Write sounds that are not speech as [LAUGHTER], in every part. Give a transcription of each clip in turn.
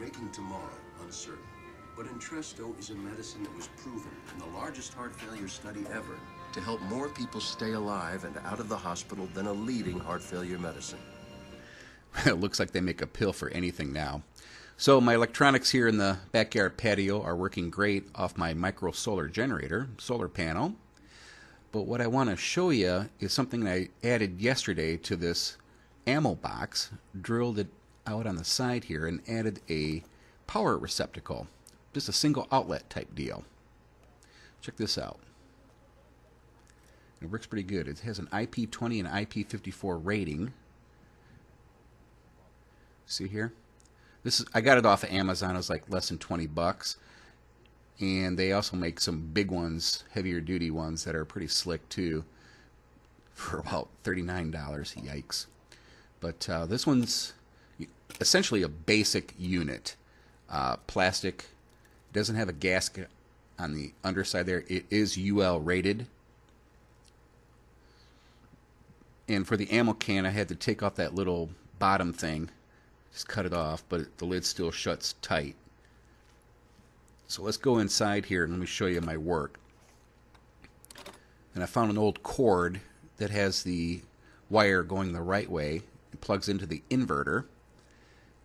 Making tomorrow uncertain. But Entresto is a medicine that was proven in the largest heart failure study ever to help more people stay alive and out of the hospital than a leading heart failure medicine. [LAUGHS] it looks like they make a pill for anything now. So my electronics here in the backyard patio are working great off my micro solar generator, solar panel. But what I want to show you is something I added yesterday to this ammo box, drilled it out on the side here and added a power receptacle. Just a single outlet type deal. Check this out. It works pretty good. It has an IP20 and IP54 rating. See here? This is I got it off of Amazon. It was like less than 20 bucks. And they also make some big ones, heavier duty ones that are pretty slick too for about $39. Yikes. But uh, this one's essentially a basic unit. Uh, plastic, doesn't have a gasket on the underside there. It is UL rated. And for the ammo can, I had to take off that little bottom thing just cut it off, but the lid still shuts tight. So let's go inside here and let me show you my work. And I found an old cord that has the wire going the right way. It plugs into the inverter.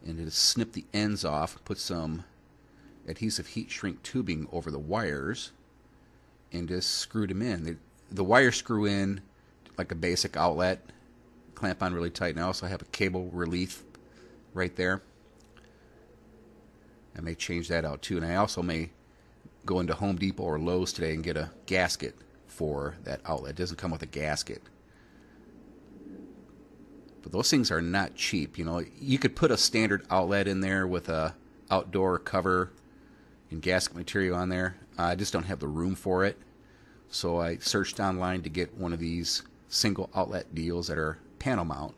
And just snip the ends off, put some adhesive heat shrink tubing over the wires, and just screwed them in. The, the screw in like a basic outlet, clamp on really tight, and I also have a cable relief right there. I may change that out too. And I also may go into Home Depot or Lowe's today and get a gasket for that outlet. It doesn't come with a gasket. But those things are not cheap. You know, you could put a standard outlet in there with a outdoor cover and gasket material on there. I just don't have the room for it. So I searched online to get one of these single outlet deals that are panel mount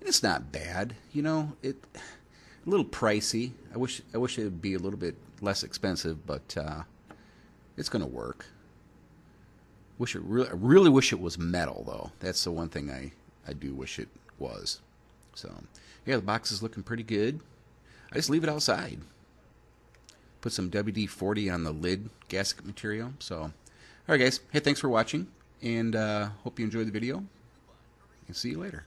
And it's not bad. You know, it a little pricey. I wish I wish it would be a little bit less expensive, but uh, it's going to work. Wish it really, I really wish it was metal though. That's the one thing I I do wish it was. So, yeah, the box is looking pretty good. I just leave it outside. Put some WD-40 on the lid gasket material. So, all right, guys. Hey, thanks for watching, and uh, hope you enjoyed the video. And see you later.